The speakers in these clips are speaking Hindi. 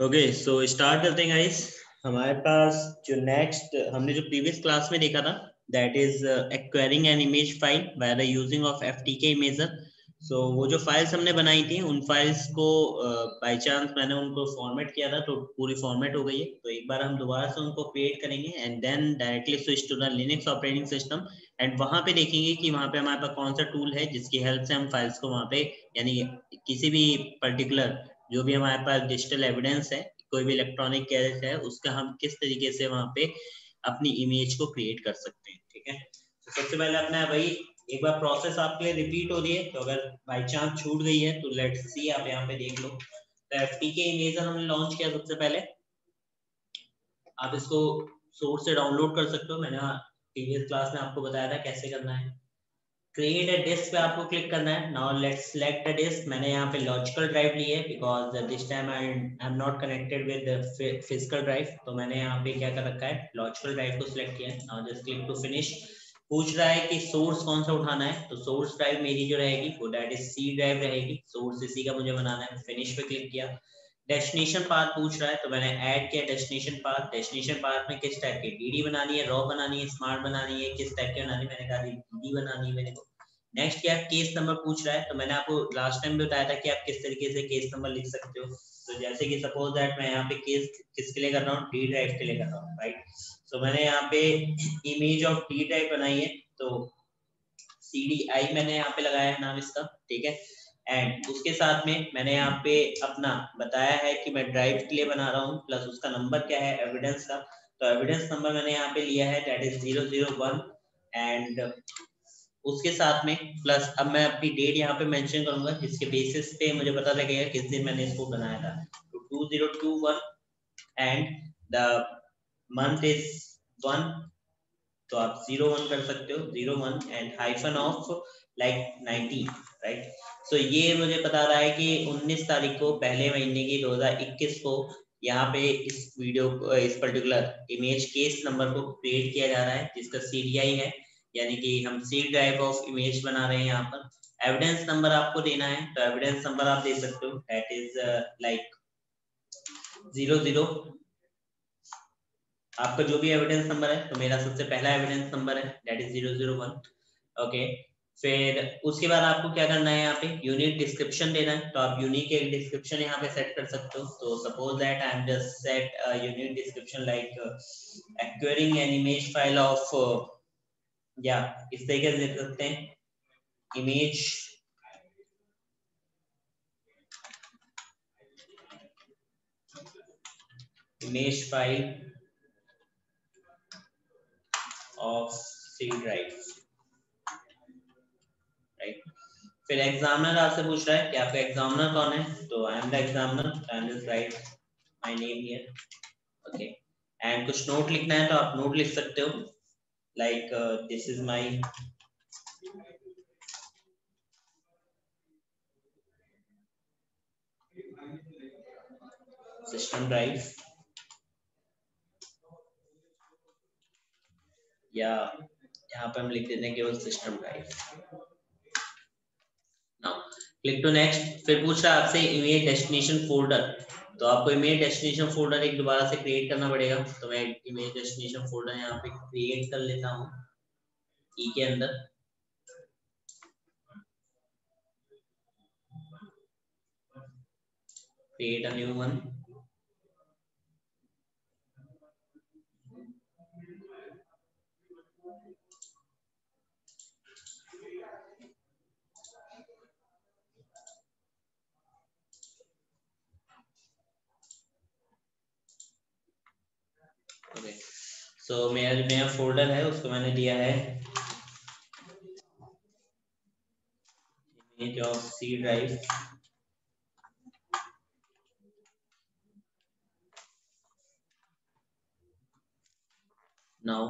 ओके सो स्टार्ट करते हैं गाइस हमारे पास जो नेक्स्ट हमने जो प्रीवियस क्लास में देखा था that is acquiring an image file by the using of F T K imager so वो जो फाइल्स हमने बनाई थी उन फाइल्स को बाय uh, चांस मैंने उनको फॉर्मेट किया था तो पूरी फॉर्मेट हो गई है। तो एक बार हम दोबारा से उनको क्रिएट करेंगे and then directly switch to the Linux operating system and वहाँ पे देखेंगे कि वहाँ पे हमारे पास कौन सा टूल है जिसकी हेल्प से हम फाइल्स को वहाँ पे यानी किसी भी पर्टिकुलर जो भी हमारे पास डिजिटल एविडेंस है, कोई भी इलेक्ट्रॉनिक गैजेट है, उसका हम किस तरीके से वहाँ पे अपनी इमेज को क्रिएट कर सकते हैं, ठीक है? तो सबसे पहले अपना भाई, एक बार प्रोसेस आपके लिए रिपीट हो रही है तो अगर बाई चांस छूट गई है तो लेट्स सी आप यहाँ पे देख लो। तो एफ़ टी के इमेजर हमने लॉन्च किया सबसे पहले। आप इसको सोर्स से डाउनलोड कर सकते हो। मैंने प्रीवियस क्लास में आपको बताया था कैसे करना है। क्रिएट अ डिस्क पे आपको क्लिक करना है। Now let's select a disk मैंने यहाँ पे लॉजिकल ड्राइव ली है because this time I am not connected with physical drive तो मैंने यहाँ पे क्या कर रखा है? लॉजिकल ड्राइव को सिलेक्ट किया है। Now just click to finish पूछ रहा है कि सोर्स कौन सा उठाना है? तो सोर्स ड्राइव मेरी जो रहेगी वो दैट इज़ सी ड्राइव रहेगी। सोर्स इसी का मुझे बनाना है। फिनिश पे क्लिक किया। डेस्टिनेशन पाथ पूछ रहा है तो मैंने ऐड किया डेस्टिनेशन पाथ डेस्टिनेशन पाथ में किस टाइप की डीडी बनानी है रॉ बनानी है स्मार्ट बनानी है, किस टाइप की बनानी मैंने कहा डीडी बनानी है मेरे को. नेक्स्ट क्या केस नंबर पूछ रहा है तो मैंने आपको लास्ट टाइम भी बताया था कि आप किस तरीके से केस नंबर लिख सकते हो. तो जैसे कि सपोज़ दैट मैं यहाँ पे केस किसके लिए कर रहा हूँ? डी ड्राइव के लिए कर रहा हूँ राइट सो मैंने यहाँ पे इमेज ऑफ़ डी ड्राइव बनाई है तो सी मैंने यहाँ पे लगाया है नाम इसका, ठीक है? एंड उसके साथ में मैंने यहाँ पे अपना बताया है कि मैं ड्राइव के लिए बना रहा हूँ प्लस उसका नंबर क्या है एविडेंस का। तो एविडेंस नंबर मैंने यहाँ पे लिया है that is zero zero one and उसके साथ में प्लस अब मैं अपनी डेट यहाँ पे मेंशन करूँगा, जिसके बेसिस पे मुझे पता लगेगा किस दिन मैंने इसको बनाया था। तो two zero two one and the month is one तो आप ज़ीरो वन कर सकते हो zero one and hyphen of like ninety right so ये मुझे बता रहा है कि 19 तारीख को पहले महीने की 2021 को यहाँ पे इस वीडियो इस पर्टिकुलर इमेज केस नंबर को क्रिएट किया जा रहा है, जिसका सीडीआई है, यानी कि हम सी टाइप ऑफ़ इमेज बना रहे हैं यहाँ पर। एविडेंस नंबर आपको देना है तो एविडेंस नंबर आप दे सकते हो that is like zero zero आपका जो भी एविडेंस नंबर है तो मेरा सबसे पहला एविडेंस नंबर है that is zero zero one okay फिर उसके बाद आपको क्या करना है यहाँ पे? यूनिक डिस्क्रिप्शन देना है तो आप यूनिक एक डिस्क्रिप्शन यहाँ पे सेट कर सकते हो। तो suppose that I am just set unique description like acquiring an image file of या इस तरीके से लिख सकते हैं। Image image file of C drive right फिर एग्जामिनर आपसे पूछ रहा है कि आपका एग्जामिनर कौन है? तो I am the examiner I am just write my name here okay and कुछ नोट लिखना है तो आप नोट लिख सकते हो। Like this is my system drive. या यहाँ पे हम लिख देते हैं केवल system now click to next फिर पूछ रहा है आपसे इमेज डेस्टिनेशन फोल्डर तो आपको इमेज डेस्टिनेशन फोल्डर एक दोबारा से क्रिएट करना पड़ेगा। तो मैं इमेज डेस्टिनेशन फोल्डर यहाँ पे क्रिएट कर लेता हूँ। ई e के अंदर। Create a new one okay so मेरा जो नया फोल्डर है, उसको मैंने दिया है। Image of C drive now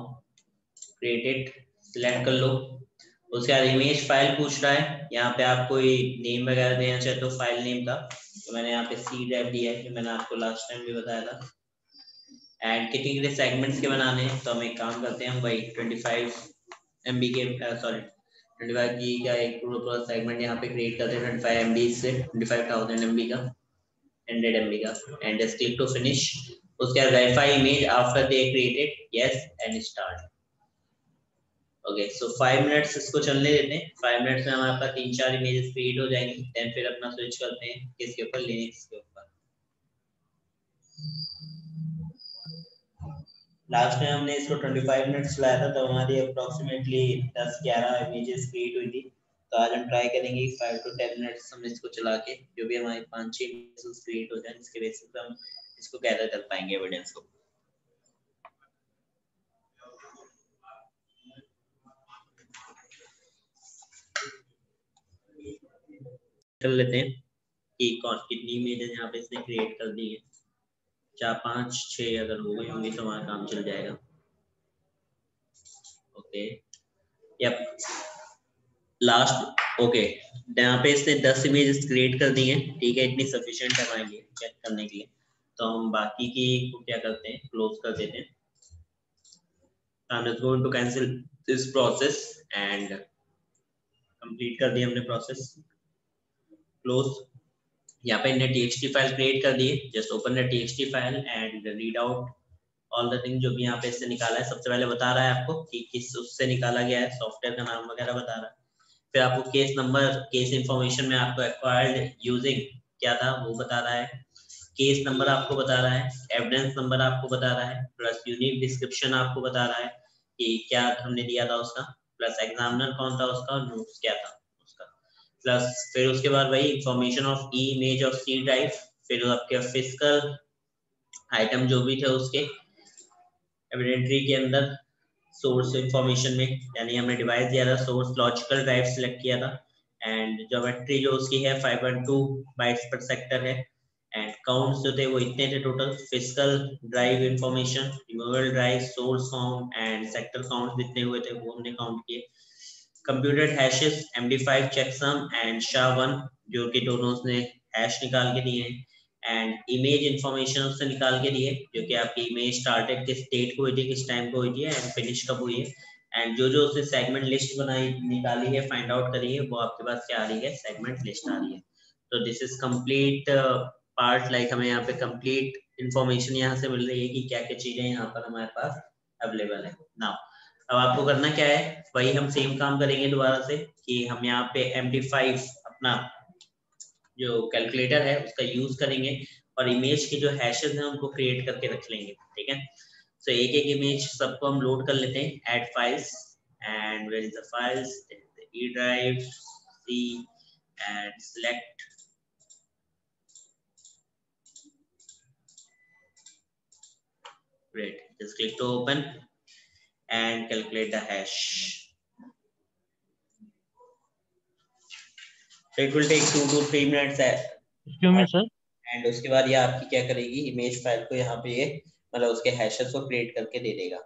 created select कर लो। उसके बाद इमेज फ़ाइल पूछ रहा है। यहाँ पे आप कोई नेम वगैरह देना चाहते हो फ़ाइल नेम का। तो मैंने यहाँ पे सी ड्राइव दिया है, जो मैंने आपको लास्ट टाइम भी बताया था। एंड कितने कितने सेगमेंट्स के बनाने हैं? तो हम एक काम करते हैं हम भाई 25 एम के सॉरी 25 जी का एक पूरा पूरा सेगमेंट यहाँ पे क्रिएट करते हैं 25 एम से 25,000 एम का हंड्रेड एम का and just click to finish उसके बाद verify image after they created yes and start okay so five minutes इसको चलने देते हैं। फाइव मिनट्स में हमारे पास तीन चार इमेजेस क्रिएट हो जाएँगी देन फिर अपना स्विच करते हैं किसके ऊपर? लिनक्स के ऊपर। लास्ट में हमने इसको 25 मिनट्स चलाया था तो हमारी अप्रोक्सीमेटली 10 11 इमेजेस क्रिएट हुई थी। तो आज हम ट्राई करेंगे 5 टू 10 मिनट्स हम इसको चला के जो भी हमारी पाँच छह इमेजेस क्रिएट हो जाए, इसके बेसिस पे हम इसको गैदर कर पाएँगे एविडेंस को। कर लेते हैं कि कौन, कितनी इमेजेस यहाँ पे इसने क्रिएट कर दी है। चार, पाँच छह अगर हो गई होंगी तो हमारा काम चल जाएगा। ओके यप लास्ट ओके यहाँ पे इसने दस इमेजेस क्रिएट कर दी हैं। ठीक है, इतनी सफिशियंट है हमारे लिए चेक करने के लिए। तो हम बाकी की को क्या करते हैं? क्लोज कर देते हैं। I'm just going to cancel this process and complete कर दिया हमने प्रोसेस क्लोज यहाँ पे इन्हें txt फ़ाइल क्रिएट कर दी just open the txt file and read out all the thing जो भी यहाँ पे इससे निकाला है। सबसे पहले बता रहा है आपको कि किस उससे निकाला गया है। सॉफ्टवेयर का नाम वगैरह बता रहा है। फिर आपको केस नंबर केस इंफॉर्मेशन में आपको एक्वायर्ड यूजिंग क्या था वो बता रहा है। केस नंबर आपको बता रहा है। एविडेंस नंबर आपको बता रहा है। प्लस यूनिक डिस्क्रिप्शन आपको बता रहा है कि क्या हमने दिया था उसका। प्लस एग्जामिनर कौन था उसका नोट्स क्या था। प्लस फिर उसके बाद वही information of E image of C drive फिर आपके फ़िज़िकल आइटम जो भी थे उसके एविडेंट्री के अंदर सोर्स इंफॉर्मेशन में, यानी हमने डिवाइस दिया था सोर्स लॉजिकल ड्राइव सिलेक्ट किया था एंड ज्योमेट्री जो उसकी है 5.2 बाइट्स पर सेक्टर है एंड काउंट्स जो थे वो इतने थे total physical drive information removal drive source count and sector count जितने हुए थे वो हमने काउंट किए। Computer hashes MD5 checksum and SHA-1 जो कि दोनों उसने हैश निकाल के दिए हैं। एंड इमेज इंफॉर्मेशन उससे निकाल के दिए, जो कि आपकी इमेज स्टार्टेड किस डेट को हुई थी, किस टाइम को हुई थी एंड फिनिश कब हुई है। एंड जो जो उसने सेगमेंट लिस्ट बनाई, निकाली है फाइंड आउट करी है, वो आपके पास क्या आ रही है? सेगमेंट लिस्ट आ रही है। तो this is complete part like हमें यहाँ पे कंप्लीट इंफॉर्मेशन यहाँ से मिल रही है कि क्या क्या चीज़ें यहाँ पर हमारे पास अवेलेबल है। नाउ अब आपको करना क्या है? वही हम सेम काम करेंगे दोबारा से कि हम यहाँ पे एम अपना जो कैलकुलेटर है, उसका यूज़ करेंगे और इमेज के जो हैशेस हैं, उनको क्रिएट करके रख लेंगे, ठीक है? सो एक एक इमेज सबको हम लोड कर लेते हैं add files and where is the files E drive C and select great. Just click to open. And calculate the hash. So it will take two to three minutes. Excuse me, sir. And उसके बाद ये आपकी क्या करेगी इमेज फ़ाइल को यहाँ पे ये मतलब उसके हैशेस को क्रिएट करके दे देगा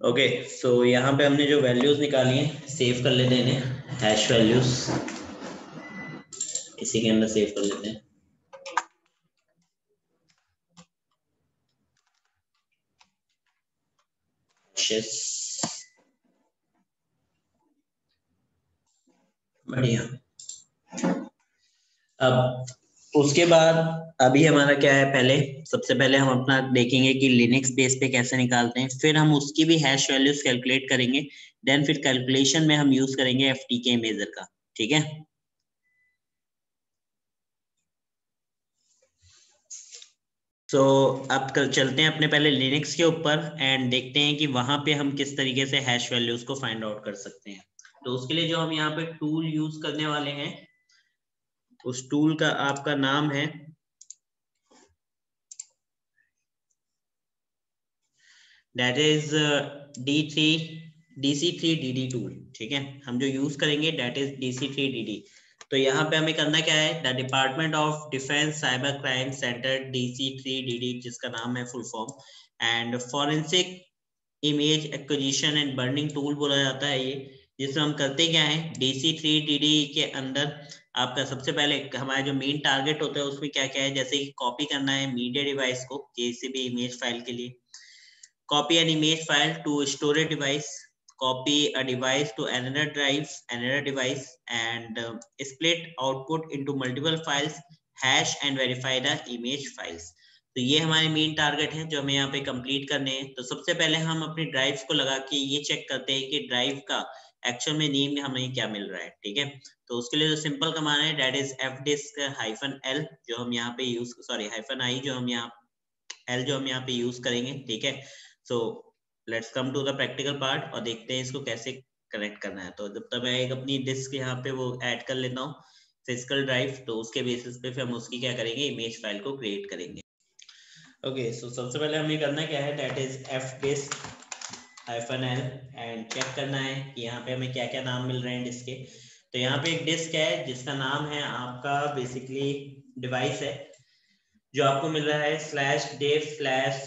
ओके okay, सो so यहाँ पे हमने जो वैल्यूज़ निकाली हैं सेव कर लेते हैं हैश वैल्यूज़ इसी के अंदर सेव कर लेते हैं चेस बढ़िया। अब उसके बाद अभी हमारा क्या है पहले? सबसे पहले हम अपना देखेंगे कि लिनक्स बेस पे कैसे निकालते हैं। फिर हम उसकी भी हैश वैल्यूज़ कैलकुलेट करेंगे। देन फिर कैलकुलेशन में हम यूज़ करेंगे एफ़ टी के मेजर का। ठीक है? सो so, अब कर चलते हैं अपने पहले लिनक्स के ऊपर एंड देखते हैं कि वहाँ पे हम किस तरीके से हैश वैल्यूज़ को फाइंड आउट कर सकते हैं। तो उसके लिए जो हम यहाँ पे टूल यूज़ करने वाले हैं उस टूल का आपका नाम है। That is D three D C three D D tool ठीक है? हम जो यूज़ करेंगे that is D C three D D तो यहाँ पे हमें करना क्या है? The department of defence cyber crime centre DC three D जिसका नाम है full form and forensic image acquisition and burning tool बोला जाता है ये, जिसमें हम करते क्या है? डीसी थ्री डी के अंदर आपका सबसे पहले हमारा जो मेन टारगेट होता है उसमें क्या क्या है? जैसे कि कॉपी करना है मीडिया डिवाइस को किसी भी इमेज फ़ाइल के लिए. Copy an image file to storage device copy a device to another drive another device and uh, split output into multiple files hash and verify the image files. तो ये हमारे मेन टारगेट है जो हमें यहाँ पे कंप्लीट करने हैं। तो सबसे पहले हम अपनी ड्राइव को लगा के ये चेक करते हैं कि ड्राइव का एक्चुअल में नेम हमें क्या मिल रहा है ठीक है? तो उसके लिए जो सिंपल कमाना है that is F disk hyphen L जो हम यहाँ पे यूज़ सॉरी हाइफन आई जो हम यहाँ एल जो हम यहाँ पे यूज़ करेंगे ठीक है? So let's come to the practical part और देखते हैं इसको कैसे कनेक्ट करना है। तो जब तक मैं एक अपनी डिस्क यहाँ पे वो ऐड कर लेता हूँ फ़िज़िकल ड्राइव तो उसके बेसिस पे फिर हम उसकी क्या करेंगे? इमेज फ़ाइल को क्रिएट करेंगे। ओके सो सबसे पहले हमें करना क्या है? That is F disk hyphen L and check करना है कि यहाँ पे हमें क्या क्या नाम मिल रहे हैं डिस्क के। तो यहाँ पे एक डिस्क है, जिसका नाम है आपका बेसिकली डिवाइस है, जो आपको मिल रहा है slash dev slash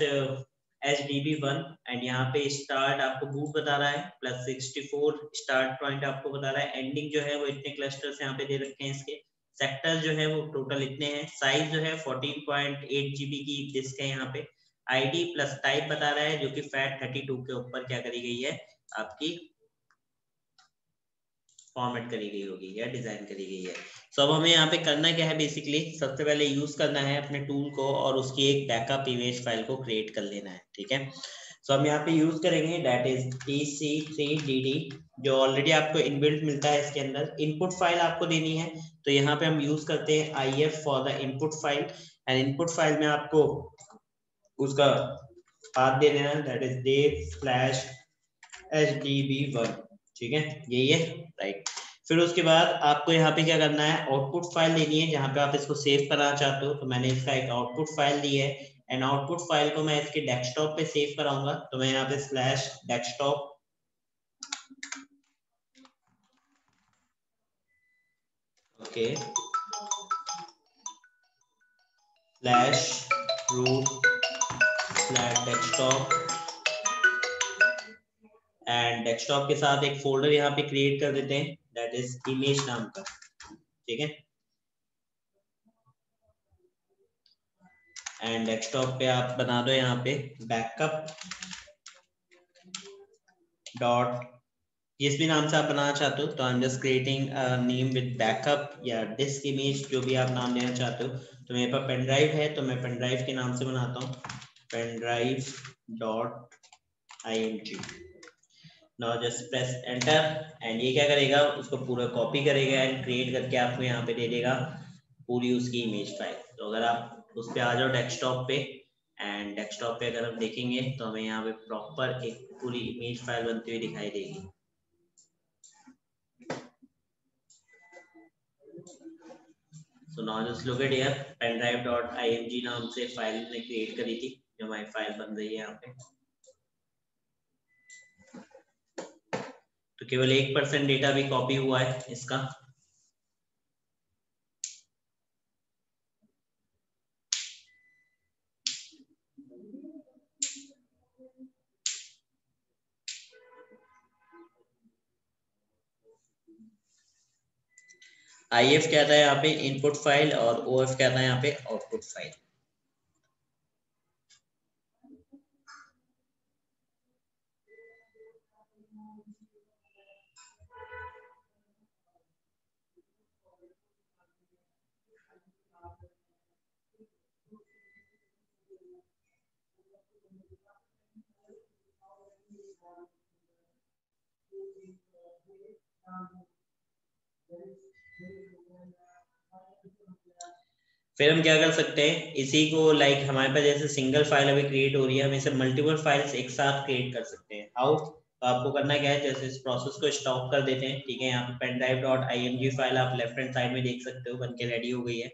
H D B one and यहाँ पे स्टार्ट आपको बूट बता रहा है plus sixty four start point आपको बता रहा है। एंडिंग जो है वो इतने क्लस्टर्स यहाँ पे दे रखे हैं इसके। सेक्टर जो है वो टोटल इतने हैं। साइज़ जो है फोर्टीन पॉइंट एट जीबी की डिस्क है यहाँ पे। आईडी प्लस टाइप बता रहा है जो कि फैट थर्टी टू के ऊपर क्या करी गई है, आपकी फॉर्मेट करी गई होगी या डिज़ाइन करी गई है। सो so, अब हमें यहाँ पे करना क्या है बेसिकली सबसे पहले यूज़ करना है अपने टूल को और उसकी एक बैकअप इमेज फ़ाइल को क्रिएट कर लेना है ठीक है? सो so, हम यहाँ पे यूज़ करेंगे that is T C three D D जो ऑलरेडी आपको इनबिल्ट मिलता है इसके अंदर। इनपुट फ़ाइल आपको देनी है तो यहाँ पे हम यूज़ करते हैं I F for the input file and input file में आपको उसका पाथ दे देना that is dev slash H D B one ठीक है? यही है राइट फिर उसके बाद आपको यहाँ पे क्या करना है? आउटपुट फ़ाइल लेनी है, जहाँ पे आप इसको सेव करना चाहते हो तो मैंने इसका एक आउटपुट फ़ाइल ली है. एंड आउटपुट फ़ाइल को मैं इसके डेस्कटॉप पे सेव कराऊँगा तो मैं यहाँ पे slash desktop okay slash root slash desktop and desktop के साथ एक फोल्डर यहाँ पे क्रिएट कर देते हैं दैट इज़ इमेज नाम का, ठीक है? एंड डेस्कटॉप पे आप बना दो यहाँ पे बैकअप डॉट जिस भी नाम से आप बनाना चाहते हो तो I am just creating name with backup या डिस्क इमेज जो भी आप नाम देना चाहते हो। तो मेरे पास पेन ड्राइव है तो मैं पेन ड्राइव के नाम से बनाता हूँ pen drive dot I M G now just press enter and ये क्या करेगा? उसको पूरा कॉपी करेगा एंड क्रिएट करके आपको यहाँ पे दे देगा पूरी उसकी इमेज फ़ाइल तो अगर आप उस पर आ जाओ डेस्कटॉप पे एंड डेस्कटॉप पे अगर हम देखेंगे तो हमें यहाँ पे प्रॉपर एक पूरी इमेज फ़ाइल बनती हुई दिखाई देगी. So now just look at here pendrive.img नाम से फ़ाइल ने क्रिएट करी थी, जो हमारी फ़ाइल बन रही है यहाँ पे. तो केवल एक परसेंट डेटा भी कॉपी हुआ है इसका। आई एफ़ क्या था यहाँ पे इनपुट फ़ाइल और ओ एफ़ क्या था यहाँ पे आउटपुट फ़ाइल फिर हम क्या कर सकते हैं? इसी को लाइक like, हमारे पास जैसे सिंगल फ़ाइल अभी क्रिएट हो रही है हम इसे मल्टीपल फाइल्स एक साथ क्रिएट कर सकते हैं। हाउ तो आपको करना क्या है? जैसे इस प्रोसेस को स्टॉप कर देते हैं। ठीक है यहाँ पे pen drive dot I M G file आप लेफ़्ट हैंड साइड में देख सकते हो बन के रेडी हो गई है।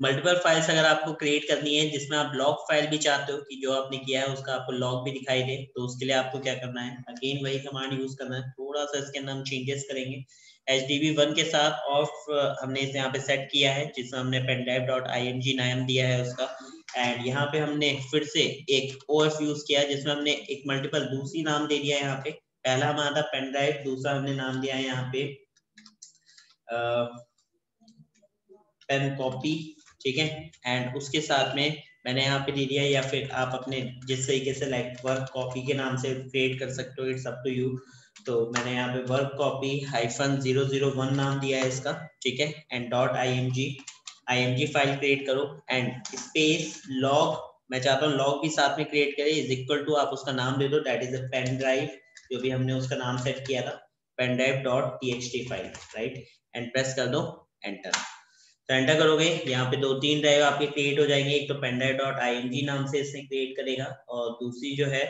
मल्टीपल फाइल्स अगर आपको क्रिएट करनी है, जिसमें आप लॉग फ़ाइल भी चाहते हो कि जो आपने किया है, उसका आपको लॉग भी दिखाई दे तो उसके लिए आपको क्या करना है? अगेन वही कमांड यूज़ करना है। थोड़ा सा इसके अंदर हम चेंजेस करेंगे। एच डी बी वन के साथ ऑफ़ हमने इसे यहाँ पे सेट किया है, जिसमें हमने pen drive dot I M G नाम दिया है उसका। एंड यहाँ पे हमने फिर से एक ओ एफ़ यूज़ किया, जिसमें हमने एक मल्टीपल दूसरी नाम दे दिया है यहाँ पे। पहला हमारा था पेन ड्राइव दूसरा हमने नाम दिया है यहाँ पे पेन कॉपी ठीक है? एंड उसके साथ में मैंने यहाँ पे दे दिया या फिर आप अपने जिस तरीके से लाइक वर्क कॉपी के नाम से क्रिएट कर सकते हो इट्स अप टू यू तो मैंने यहाँ पे work copy hyphen zero zero one नाम दिया है इसका, ठीक है? And dot I M G I M G file create करो. एंड स्पेस लॉग मैं चाहता हूँ लॉग भी साथ में क्रिएट करे इज़ इक्वल टू आप उसका नाम दे दो that is a pen drive जो भी हमने उसका नाम सेट किया था pen drive dot T file right and press कर दो एंटर तो एंटर करोगे। यहाँ पे दो तीन ड्राइव आपके क्रिएट हो जाएँगे। एक तो drive dot I M G नाम से इसने क्रिएट करेगा और दूसरी जो है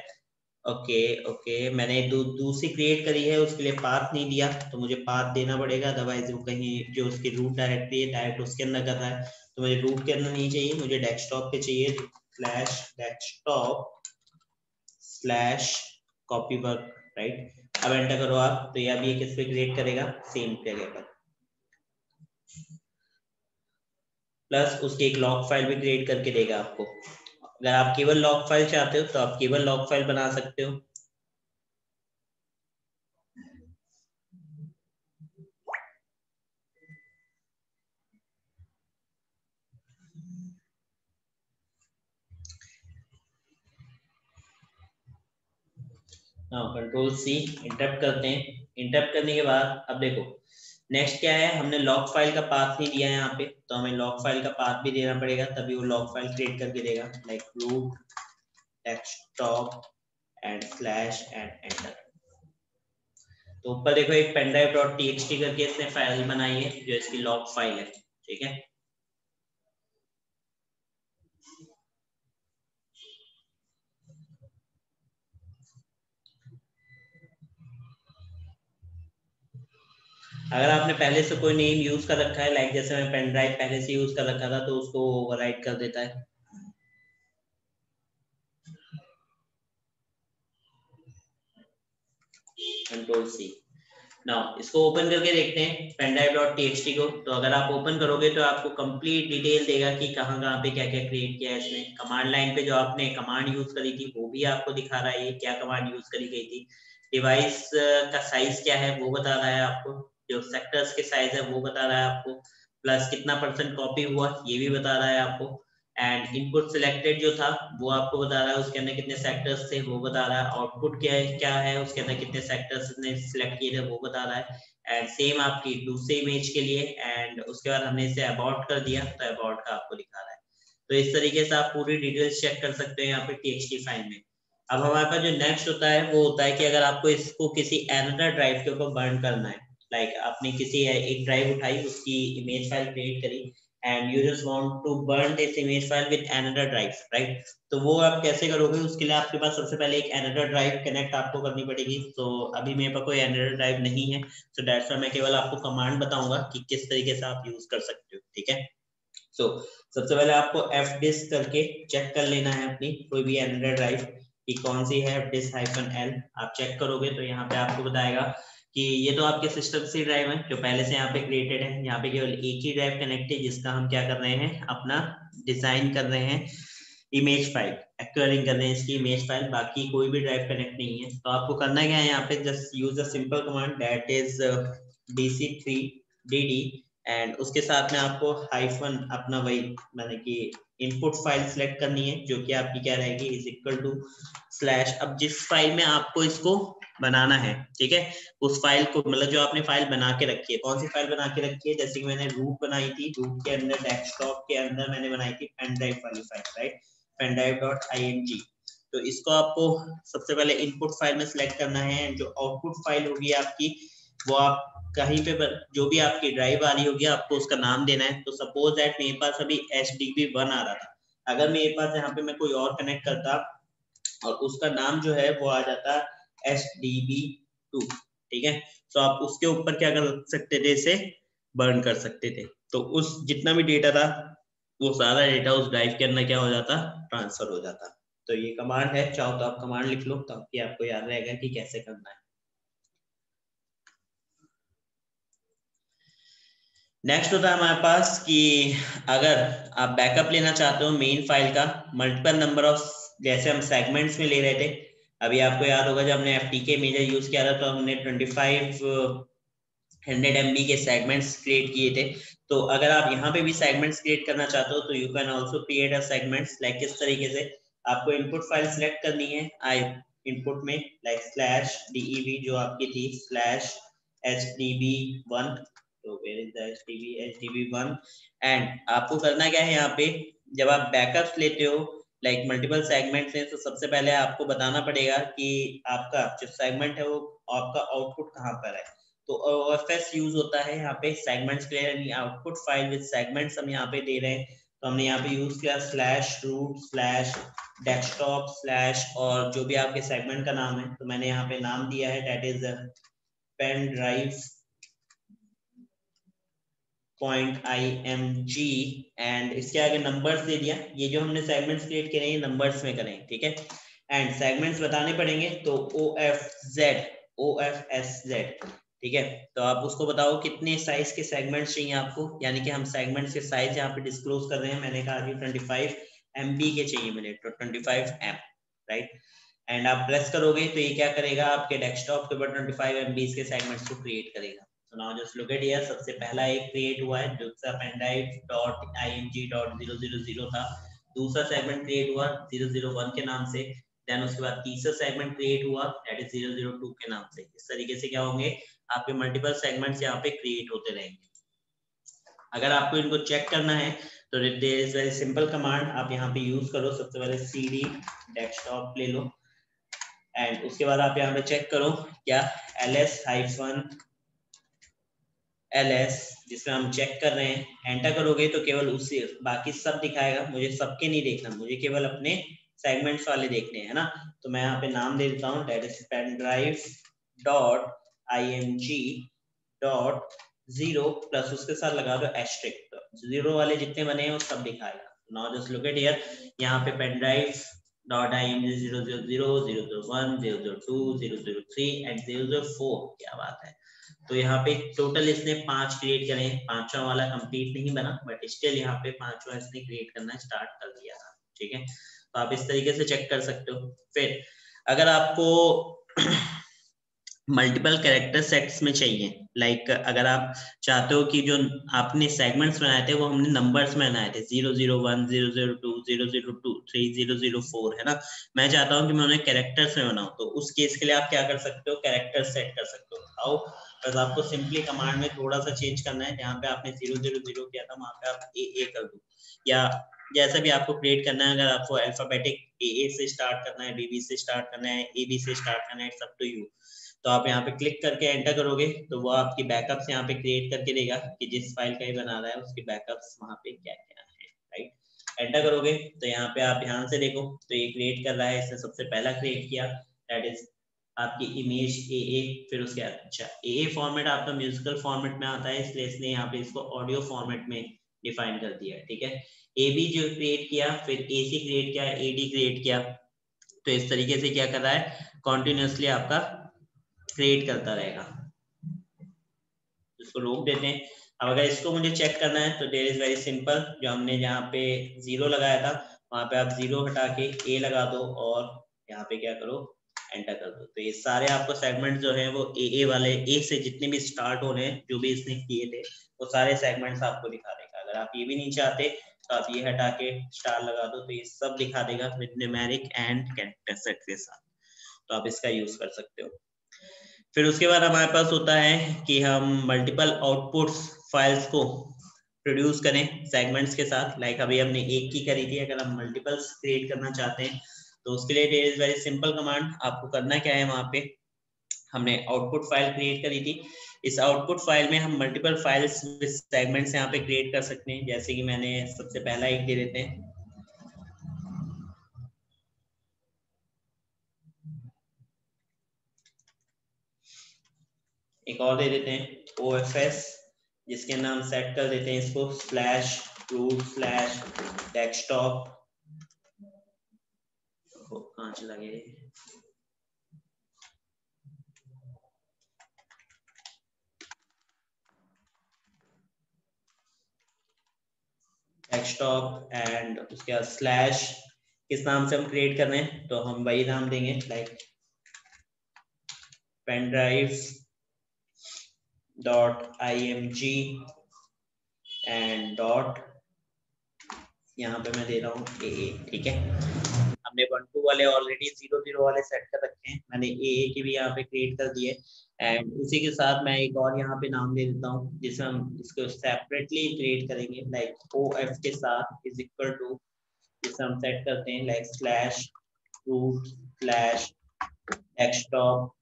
ओके ओके मैंने दू, दूसरी क्रिएट करी है उसके लिए पाथ नहीं दिया तो मुझे पाथ देना पड़ेगा। अदरवाइज़ वो कहीं जो उसकी रूट डायरेक्टरी है डायरेक्ट उसके अंदर कर रहा है। तो मुझे रूट के अंदर नहीं चाहिए मुझे डेस्कटॉप पे चाहिए। Slash desktop slash copy work right अब एंटर करो आप। तो यह भी किस पे क्रिएट करेगा सेम जगह पर प्लस उसकी एक लॉग फ़ाइल भी क्रिएट करके देगा आपको। अगर आप केवल लॉग फ़ाइल चाहते हो तो आप केवल लॉग फ़ाइल बना सकते हो। कंट्रोल सी इंटरप्ट करते हैं। इंटरप्ट करने के बाद, अब देखो नेक्स्ट क्या है? हमने लॉग फ़ाइल का पाथ नहीं दिया है यहाँ पे तो हमें लॉग फ़ाइल का पाथ भी देना पड़ेगा, तभी वो लॉग फ़ाइल क्रिएट करके देगा। Like root desktop and slash and enter तो ऊपर देखो, एक पेनड्राइव डॉट टी करके इसने फ़ाइल बनाई है, जो इसकी लॉग फ़ाइल है, ठीक है? अगर आपने पहले से कोई नेम यूज़ कर रखा है लाइक जैसे मैं पेन ड्राइव पहले से यूज़ कर रखा था तो उसको ओवरराइट कर देता है। कंट्रोल सी नाउ इसको ओपन करके देखते हैं टी को। तो अगर आप ओपन करोगे तो आपको कंप्लीट डिटेल देगा कि कहाँ कहाँ पे क्या क्या क्रिएट किया है इसने। कमांड लाइन पे जो आपने कमांड यूज़ करी थी, वो भी आपको दिखा रहा है क्या कमांड यूज़ करी गई थी। डिवाइस का साइज़ क्या है, वो बता रहा है आपको। जो सेक्टर्स के साइज़ है, वो बता रहा है आपको। प्लस कितना परसेंट कॉपी हुआ, ये भी बता रहा है आपको। एंड इनपुट सिलेक्टेड जो था, वो आपको बता रहा है, उसके अंदर कितने सेक्टर्स थे, वो बता रहा है। आउटपुट क्या है क्या है, उसके अंदर कितने सेक्टर्स ने सिलेक्ट किए थे, वो बता रहा है। एंड सेम आपकी दूसरे इमेज के लिए। एंड उसके बाद हमने इसे अबाउट कर दिया तो अबाउट का आपको दिखा रहा है। तो इस तरीके से आप पूरी डिटेल्स चेक कर सकते हैं यहाँ पे टी फ़ाइल में। अब हमारे पास जो नेक्स्ट होता है, वो होता है कि अगर आपको इसको किसी एनदर ड्राइव के ऊपर बर्न करना है लाइक like, आपने किसी एक ड्राइव उठाई उसकी इमेज फ़ाइल क्रिएट करी and you just want to burn this image file with another drive right तो वो आप कैसे करोगे? उसके लिए आपके पास सबसे पहले एक अनदर ड्राइव कनेक्ट आपको करनी पड़ेगी। तो अभी मेरे पास कोई अनदर ड्राइव नहीं है सो दैट्स व्हाई मैं केवल आपको कमांड बताऊँगा कि किस तरीके से आप यूज़ कर सकते हो ठीक है? सो so, सबसे पहले आपको एफ़ डिस्क करके चेक कर लेना है अपनी कोई भी अनदर ड्राइव कि कौन सी है एफ़ डिस्क हाइफन एल आप चेक करोगे तो यहाँ पे आपको बताएगा कि ये तो आपके सिस्टम सी ड्राइव है, जो पहले से यहाँ पे क्रिएटेड है। यहाँ पे केवल एक ही ड्राइव कनेक्ट है, जिसका हम क्या कर रहे हैं, अपना डिज़ाइन कर रहे हैं इमेज फ़ाइल एक्वायरिंग कर रहे हैं इसकी इमेज फ़ाइल बाकी कोई भी ड्राइव कनेक्ट नहीं है। तो आपको करना क्या है यहाँ पे just use a simple command that is D C three D D and उसके साथ में आपको हाइफन अपना वही, मैंने कि इनपुट फ़ाइल सिलेक्ट करनी है, जो कि आपकी क्या रहेगी इज़ इक्वल टू स्लैश अब जिस फ़ाइल में आपको इसको बनाना है, ठीक है? उस फ़ाइल को मतलब जो आपने फ़ाइल बना के रखी है, कौन सी फ़ाइल बना के रखी है? जैसे कि मैंने रूट बनाई थी रूट के अंदर डेस्कटॉप के अंदर मैंने बनाई थी पेन ड्राइव वाली file right pen drive dot I तो इसको आपको सबसे पहले इनपुट फ़ाइल में सिलेक्ट करना है। जो आउटपुट फ़ाइल होगी आपकी, वो आप कहीं पे जो भी आपकी ड्राइव आ रही होगी, आपको उसका नाम देना है। तो सपोज़ दैट मेरे पास अभी एच डी बी वन आ रहा था। अगर मेरे पास यहाँ पे मैं कोई और कनेक्ट करता और उसका नाम जो है वो आ जाता एच डी बी टू ठीक है? तो आप उसके ऊपर क्या कर सकते थे इसे? बर्न कर सकते थे। तो उस जितना भी डेटा था, वो सारा डेटा उस ड्राइव के अंदर क्या हो जाता? ट्रांसफ़र हो जाता। तो ये कमांड है। चाहो तो आप कमांड लिख लो, ताकि आपको याद रहेगा कि कैसे करना है। नेक्स्ट होता है हमारे पास कि अगर आप बैकअप लेना चाहते हो मेन फ़ाइल का मल्टीपल नंबर ऑफ़ जैसे हम सेगमेंट्स में ले रहे थे अभी आपको याद होगा जब हमने एफ़ के मेजर यूज़ किया था तो हमने ट्वेंटी फाइव हंड्रेड एम के सेगमेंट्स क्रिएट किए थे। तो अगर आप यहाँ पे भी सेगमेंट्स क्रिएट करना चाहते हो तो you can also create a segments like किस तरीके से। आपको इनपुट फ़ाइल सिलेक्ट करनी है आई इनपुट में like slash D E V जो आपकी थी slash H D B one तो where is H D B H D B one and आपको करना क्या है यहाँ पे, जब आप बैकअप्स लेते हो लाइक मल्टीपल सेगमेंट्स हैं तो सबसे पहले आपको बताना पड़ेगा कि आपका जो सेगमेंट है वो आपका आउटपुट कहाँ पर है। तो ओएफएस यूज़ होता है यहाँ पे सेगमेंट्स के लिए आउटपुट फ़ाइल विद सेगमेंट्स हम यहाँ पे दे रहे हैं। तो हमने यहाँ पे यूज़ किया slash root slash desktop slash और जो भी आपके सेगमेंट का नाम है तो मैंने यहाँ पे नाम दिया है that is pen drive point I M G and इसके आगे नंबर्स दे दिया। ये जो हमने सेगमेंट्स क्रिएट करे हैं नंबर्स में करें, ठीक है? एंड सेगमेंट्स बताने पड़ेंगे तो O F Z O F S Z ठीक है? तो आप उसको बताओ कितने साइज़ के सेगमेंट्स चाहिए आपको? यानी कि हम सेगमेंट्स के साइज़ यहाँ पे डिस्क्लोज कर रहे हैं। मैंने कहा ट्वेंटी फाइव एम बी के चाहिए मुझे तो twenty five M right and आप प्रेस करोगे तो ये क्या करेगा? आपके डेस्कटॉप के ऊपर ट्वेंटी फाइव एम के सेगमेंट्स को क्रिएट करेगा। So now just look at here, सबसे पहला एक क्रिएट हुआ है zero zero था। दूसरा सेगमेंट क्रिएट हुआ zero zero one के नाम से देन उसके बाद तीसरा सेगमेंट क्रिएट हुआ that is zero zero two के नाम से। इस तरीके से क्या होंगे, आपके मल्टीपल सेगमेंट्स यहाँ पे क्रिएट होते रहेंगे। अगर आपको इनको चेक करना है तो there is very simple command आप यहाँ पे यूज़ करो, सबसे पहले सी डी डेस्कटॉप ले लो एंड उसके बाद आप यहाँ पे चेक करो, क्या? L S hyphen L S जिसमें हम चेक कर रहे हैं। एंटर करोगे तो केवल उससे बाकी सब दिखाएगा। मुझे सबके नहीं देखना, मुझे केवल अपने सेगमेंट्स वाले देखने हैं ना। तो मैं यहाँ पे नाम दे देता हूँ that is pen drive dot I M G dot zero plus उसके साथ लगा दो एस्ट्रिक ज़ीरो वाले जितने बने हैं वो सब दिखाएगा। Now just look at here यहाँ पे pen drive M G zero zero zero zero zero one zero zero two zero zero three and zero zero four क्या बात है। तो यहाँ पे टोटल इसने पाँच क्रिएट करे पांचवा वाला कंप्लीट नहीं बना बट स्टिल यहाँ पे पांचवा इसने क्रिएट करना स्टार्ट कर दिया था ठीक है? तो आप इस तरीके से चेक कर सकते हो। फिर अगर आपको मल्टीपल कैरेक्टर सेट्स में चाहिए लाइक like, अगर आप चाहते हो कि जो आपने सेगमेंट्स बनाए थे वो हमने नंबर्स में बनाए थे। Zero zero one zero zero two zero zero two three zero zero four है ना? मैं चाहता हूँ कि मैं उन्हें कैरेक्टर्स में बनाऊँ तो उस केस के लिए आप क्या कर सकते हो? कैरेक्टर सेट कर सकते हो। हाउ बस आपको सिंपली कमांड में थोड़ा सा चेंज करना है, जहाँ पे आपने ज़ीरो ज़ीरो ज़ीरो किया था, वहाँ पे आप ए ए कर दो। या जैसा भी आपको क्रिएट करना है, अगर आपको अल्फाबेटिक ए ए से स्टार्ट करना है बी बी से स्टार्ट करना है ए बी से स्टार्ट करना है सब टू यू तो आप यहाँ पे क्लिक करके एंटर करोगे तो वो आपकी बैकअप्स यहाँ पे क्रिएट करके देगा कि जिस फ़ाइल का ही बना रहा है, उसकी बैकअप्स वहाँ पे क्या क्या है राइट एंटर करोगे तो यहाँ पे आप ध्यान से देखो तो ये क्रिएट कर रहा है, इसने सबसे पहला क्रिएट किया दैट इज़ आपकी इमेज ए ए फिर उसके अच्छा ए ए फॉर्मेट आपका म्यूजिकल फॉर्मेट में आता है, इसलिए इसने यहाँ पे इसको ऑडियो फॉर्मेट में डिफाइन कर दिया ठीक है? ए बी जो क्रिएट किया, फिर ए सी क्रिएट किया ए डी क्रिएट किया तो इस तरीके से क्या कर रहा है? कॉन्टिन्यूसली आपका क्रिएट करता रहेगा। इसको रोक देते हैं। अब अगर इसको मुझे चेक करना है तो देर इज़ वेरी सिंपल जो हमने जहाँ पे ज़ीरो लगाया था, वहाँ पे आप ज़ीरो हटा के ए लगा दो और यहाँ पे क्या करो? एंटर कर दो। तो ये सारे आपको सेगमेंट जो है वो ए ए वाले ए से जितने भी स्टार्ट हो रहे हैं, जो भी इसने किए थे, वो सारे सेगमेंट्स आपको दिखा देगा। अगर आप ये भी नहीं चाहते तो आप ये हटा के स्टार लगा दो तो ये सब दिखा देगा with numeric and character set के साथ। तो आप इसका यूज़ कर सकते हो। फिर उसके बाद हमारे पास होता है कि हम मल्टीपल आउटपुट्स फाइल्स को प्रोड्यूस करें सेगमेंट्स के साथ। लाइक अभी हमने एक की करी थी अगर हम मल्टीपल्स क्रिएट करना चाहते हैं तो उसके लिए इज़ वेरी सिंपल कमांड आपको करना क्या है वहाँ पे? हमने आउटपुट फ़ाइल क्रिएट करी थी। इस आउटपुट फ़ाइल में हम मल्टीपल फाइल्स सेगमेंट्स यहाँ पे क्रिएट कर सकते हैं। जैसे कि मैंने सबसे पहला एक दे देते हैं। एक और दे देते हैं ओ एफ़ एस जिसके नाम सेट कर देते हैं इसको स्लैश रूट स्लैश डेस्कटॉप कहाँ चला गया डेस्कटॉप एंड उसके बाद स्लैश किस नाम से हम क्रिएट कर रहे हैं? तो हम वही नाम देंगे like pen drive dot I M G and dot यहाँ पे मैं दे रहा हूँ ए ठीक है? हमने वन टू वाले ऑलरेडी ज़ीरो ज़ीरो वाले सेट कर रखे हैं। मैंने ए ए के भी यहाँ पे क्रिएट कर दिए एंड उसी के साथ मैं एक और यहाँ पे नाम दे देता हूँ जिसमें हम इसको सेपरेटली क्रिएट करेंगे। लाइक ओ एफ़ के साथ इज़ इक्वल टू जिसे हम सेट करते हैं like slash root slash desktop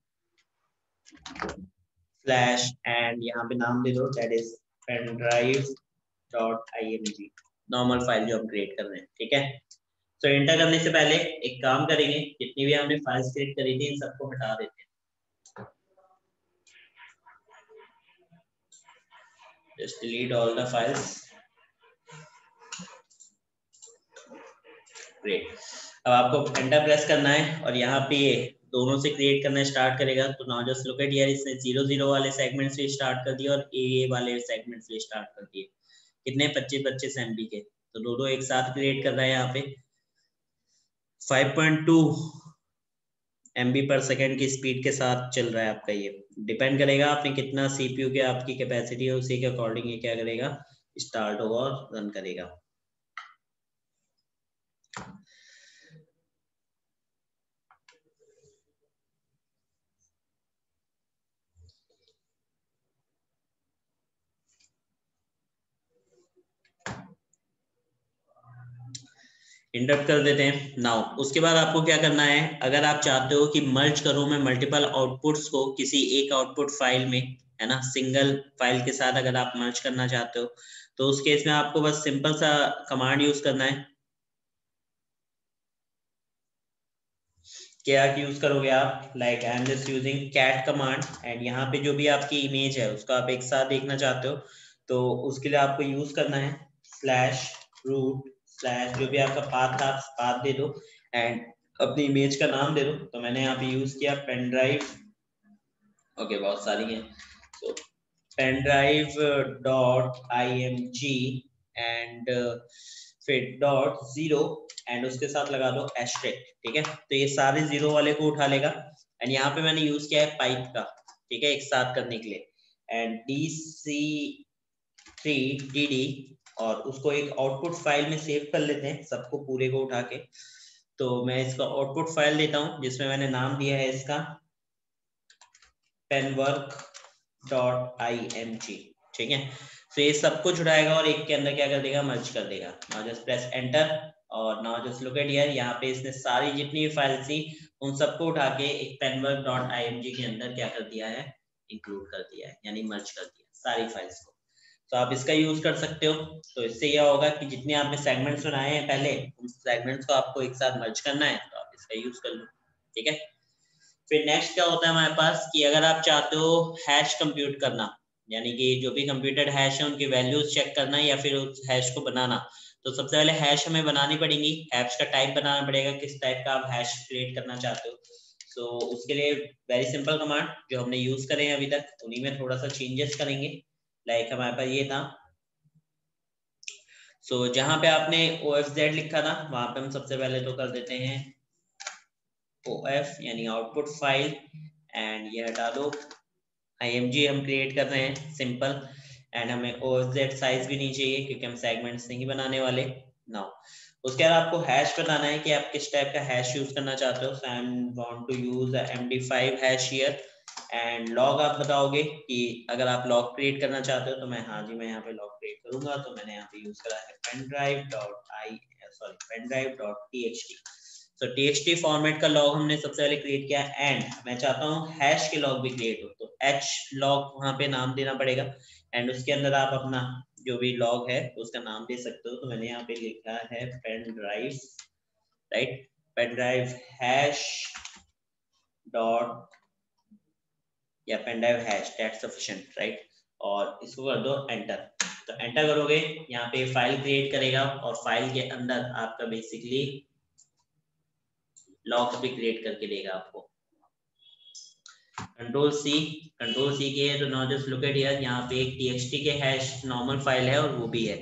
slash and यहाँ पे नाम दे दो that is pen drive dot I M G normal file जो हम क्रिएट कर रहे हैं, ठीक है? तो एंटर करने से पहले एक काम करेंगे, जितनी भी हमने फाइल्स क्रिएट करी थी, इन सबको हटा देते हैं। Delete all the files. Great. अब आपको एंटर प्रेस करना है, और यहाँ पे ये दोनों से क्रिएट करना स्टार्ट करेगा। तो नाउ जस्ट लुक एट यार इसने ज़ीरो ज़ीरो वाले सेगमेंट से स्टार्ट कर दिया और ए वाले सेगमेंट से स्टार्ट कर दिए। कितने? पच्चीस पच्चीस एमबी के। तो दोनों एक साथ क्रिएट कर रहा है यहाँ पे। 5.2 एमबी पर सेकेंड की स्पीड के साथ चल रहा है आपका ये। डिपेंड करेगा आपने कितना सीपीयू के आपकी कैपेसिटी है, उसी के अकॉर्डिंग ये क्या करेगा, स्टार्ट होगा और रन करेगा। इंडक्ट कर देते हैं। नाउ उसके बाद आपको क्या करना है? अगर आप चाहते हो कि मर्ज करो मैं मल्टीपल आउटपुट्स को किसी एक आउटपुट फ़ाइल में, है ना सिंगल फ़ाइल के साथ अगर आप मर्ज करना चाहते हो तो उस केस में आपको बस सिंपल सा कमांड यूज़ करना है। क्या यूज़ करोगे आप? Like I am just using cat command and यहाँ पे जो भी आपकी इमेज है, उसको आप एक साथ देखना चाहते हो तो उसके लिए आपको यूज़ करना है स्लैश रूट स्लैश जो भी आपका पाथ था पाथ दे दो एंड अपनी इमेज का नाम दे दो। तो मैंने यहाँ पे यूज़ किया पेन ड्राइव ओके बहुत सारी हैं। तो pen drive dot I M G and फिर डॉट ज़ीरो एंड उसके साथ लगा दो एस्ट्रिक ठीक है? तो ये सारे ज़ीरो वाले को उठा लेगा। एंड यहाँ पे मैंने यूज़ किया है पाइप का, ठीक है? एक साथ करने के लिए। And D C three D D और उसको एक आउटपुट फ़ाइल में सेव कर लेते हैं सबको पूरे को उठा के। तो मैं इसका आउटपुट फ़ाइल देता हूँ, जिसमें मैंने नाम दिया है इसका। पेनवर्क डॉट आई एम जी ठीक है? तो ये सब कुछ उठाएगा और एक के अंदर क्या कर देगा? मर्ज कर देगा। नाउ जस्ट प्रेस एंटर और now just look at here यहाँ पे इसने सारी जितनी भी फ़ाइल थी, उन सबको उठा के एक पेनवर्क डॉट आई एम जी के अंदर क्या कर दिया है? इंक्लूड कर दिया है, यानी मर्ज कर दिया सारी फाइल्स को। तो आप इसका यूज़ कर सकते हो। तो इससे यह होगा कि जितने आपने सेगमेंट्स बनाए हैं पहले, उन सेगमेंट्स को आपको एक साथ मर्ज करना है तो आप इसका यूज़ कर लो। ठीक है? फिर नेक्स्ट क्या होता है हमारे पास कि अगर आप चाहते हो हैश कंप्यूट करना, यानी कि जो भी कंप्यूटेड हैश है, उनकी वैल्यूज़ चेक करना या फिर उस हैश को बनाना तो सबसे पहले हैश हमें बनानी पड़ेगी। हैश का टाइप बनाना पड़ेगा किस टाइप का आप हैश क्रिएट करना चाहते हो। तो उसके लिए वेरी सिंपल कमांड जो हमने यूज़ करे अभी तक, उन्हीं में थोड़ा सा चेंजेस करेंगे। लाइक हमारे पास ये था। सो so, जहाँ पे आपने ओ एफ़ जेड लिखा था वहाँ पे हम सबसे पहले तो कर देते हैं ओ एफ़ यानी आउटपुट फ़ाइल एंड ये हटा दो। IMG हम क्रिएट कर रहे हैं सिंपल एंड हमें ओ एफ़ जेड साइज़ भी नहीं चाहिए क्योंकि हम सेगमेंट्स नहीं बनाने वाले। नाउ उसके बाद आपको हैश बताना है कि आप किस टाइप का हैश यूज़ करना चाहते हो। So I want to use M D five hash here and log आप बताओगे कि अगर आप लॉग क्रिएट करना चाहते हो तो मैं हाँ जी, मैं यहाँ पे लॉग क्रिएट करूँगा। तो मैंने यहाँ पे यूज़ करा है pen drive dot I sorry pen drive dot T H T so T H T format का लॉग हमने सबसे पहले क्रिएट किया एंड मैं चाहता हूँ हैश के लॉग भी क्रिएट हो। तो एच लॉग वहाँ पे नाम देना पड़ेगा। एंड उसके अंदर आप अपना जो भी लॉग है, उसका नाम दे सकते हो। तो मैंने यहाँ पे लिखा है pen drive right pen drive hash dot या pen drive hash that sufficient right और इसको कर दो एंटर तो एंटर करोगे, यहाँ पे फ़ाइल क्रिएट करेगा और फ़ाइल के अंदर आपका बेसिकली लॉक भी क्रिएट करके देगा आपको. कंट्रोल सी कंट्रोल सी के तो नाउ जस्ट लुक एट यहाँ पे एक टीएक्सटी के हैश नॉर्मल फ़ाइल है और वो भी है.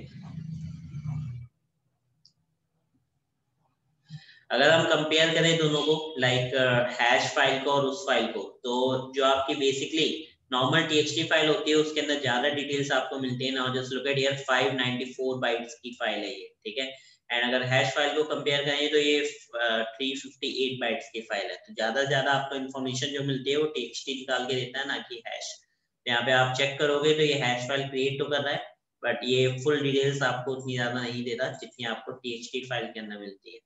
अगर हम कंपेयर करें दोनों को लाइक हैश फ़ाइल को और उस फ़ाइल को तो जो आपकी बेसिकली नॉर्मल टीएक्सटी फ़ाइल होती है, उसके अंदर ज़्यादा डिटेल्स आपको मिलती है now just look at here 594 bytes की फ़ाइल है ये, ठीक है? एंड अगर हैश फ़ाइल को कंपेयर करें तो ये थ्री फिफ्टी एट बाइट्स की फ़ाइल है। तो ज़्यादा ज़्यादा आपको इन्फॉर्मेशन जो मिलती है, वो टेक्सटी निकाल के देता है ना कि हैश यहाँ पे आप चेक करोगे तो ये हैश फ़ाइल क्रिएट तो कर रहा है बट ये फुल डिटेल्स आपको उतनी ज़्यादा नहीं देता जितनी आपको टीएक्सटी फ़ाइल के अंदर मिलती है।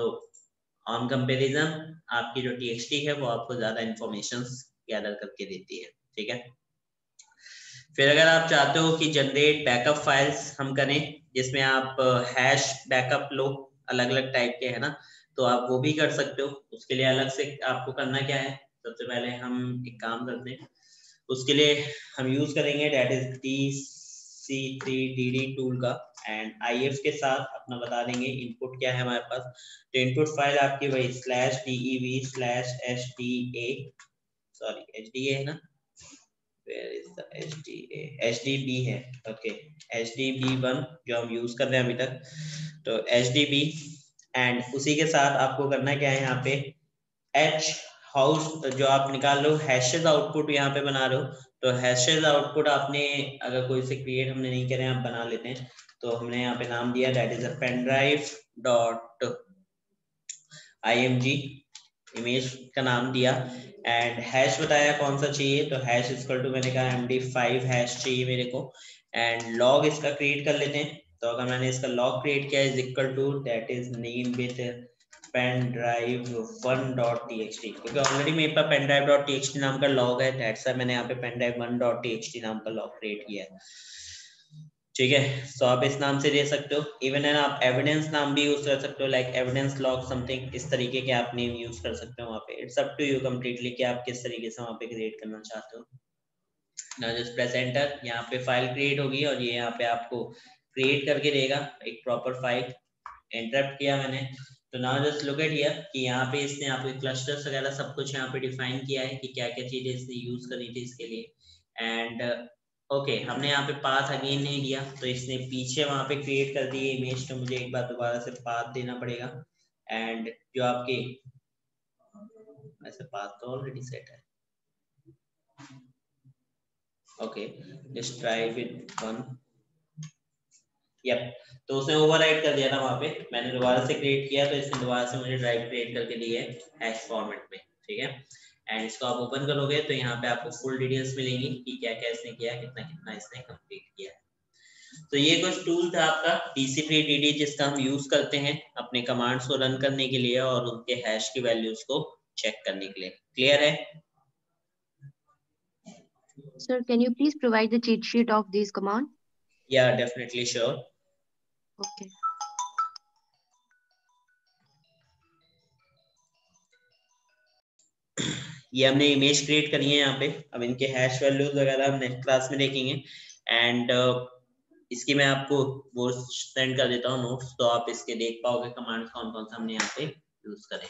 तो ऑन कंपेरिजन आपकी जो टीएक्सटी है, वो आपको ज़्यादा इन्फॉर्मेशन गैदर करके देती है, ठीक है? फिर अगर आप चाहते हो कि जनरेट बैकअप फाइल्स हम करें, जिसमें आप हैश बैकअप लो अलग अलग टाइप के, है ना? तो आप वो भी कर सकते हो। उसके लिए अलग से आपको करना क्या है? सबसे पहले हम एक काम करते हैं। उसके लिए हम यूज़ करेंगे that is T C three D D tool का। एंड आई एफ़ के साथ अपना बता देंगे इनपुट क्या है हमारे पास। तो इनपुट फ़ाइल आपकी वही slash D V slash H D A sorry H D A है ना? Where is the HDA HDB है ओके HDB1 जो हम यूज़ कर रहे हैं अभी तक। तो HDB एंड उसी के साथ आपको करना क्या है यहाँ पे? H हाउस जो आप निकाल लो हैशेज आउटपुट यहाँ पे बना रहे हो। तो हैशेज आउटपुट आपने अगर कोई से क्रिएट हमने नहीं करे, आप बना लेते हैं। तो हमने यहाँ पे नाम दिया that is pen drive dot I M G image का नाम दिया। एंड हैश बताया कौन सा चाहिए? तो हैश इक्वल टू मैंने कहा एम डी फाइव हैश चाहिए मेरे को। एंड लॉग इसका क्रिएट कर लेते हैं। तो अगर मैंने इसका लॉग क्रिएट किया is equal to that is name with one dot T X T क्योंकि ऑलरेडी मेरे पास डॉट टी एक्स टी नाम का लॉग है दैट्स मैंने यहाँ पे one dot T X T नाम का लॉग क्रिएट किया है। ठीक है सो आप इस नाम से दे सकते हो। इवन है आप एविडेंस नाम भी यूज़ कर सकते हो लाइक एविडेंस लॉग समथिंग इस तरीके के आप नेम यूज़ कर सकते हो वहाँ पे। It's up to you completely कि आप किस तरीके से वहाँ पे क्रिएट करना चाहते हो। ना जस्ट प्रेस एंटर यहाँ पे फ़ाइल क्रिएट होगी और ये यहाँ पे आपको क्रिएट करके देगा, एक प्रॉपर फ़ाइल इंटरप्ट किया मैंने। तो ना जस्ट लुक एट हियर कि यहाँ पे इसने आपके क्लस्टर्स वगैरह सब कुछ यहाँ पे डिफाइन किया है कि क्या क्या चीज़ें इसने यूज़ करनी थी इसके लिए। एंड ओके okay, हमने यहाँ पे पाथ अगेन नहीं दिया तो इसने पीछे वहाँ पे क्रिएट कर दी इमेज तो मुझे एक बार दोबारा से पाथ देना पड़ेगा। एंड जो आपके ऐसे पाथ तो ऑलरेडी सेट है। Okay just try with one yup तो उसने ओवरराइड कर दिया था वहाँ पे। मैंने दोबारा से क्रिएट किया तो इसने दोबारा से मुझे ड्राइव क्रिएट करके दी है हैश फॉर्मेट में ठीक है? एंड इसको आप ओपन करोगे तो यहाँ पे आपको फुल डिटेल्स मिलेंगी कि क्या क्या इसने किया कितना कितना इसने कंप्लीट किया। है तो ये कुछ टूल था आपका फ्री जिसका हम यूज़ करते हैं अपने कमांड्स को रन करने के लिए और उनके हैश की वैल्यूज़ को चेक करने के लिए। क्लियर है? Sir, can you please provide the cheat sheet of these command? Yeah, definitely sure. Okay. ये हमने इमेज क्रिएट करी है यहाँ पे। अब इनके हैश वैल्यूज़ वगैरह हम नेक्स्ट क्लास में देखेंगे। एंड uh, इसकी मैं आपको वो सेंड कर देता हूँ नोट्स तो आप इसके देख पाओगे कमांड्स कौन कौन सा हमने यहाँ पे यूज़ करें।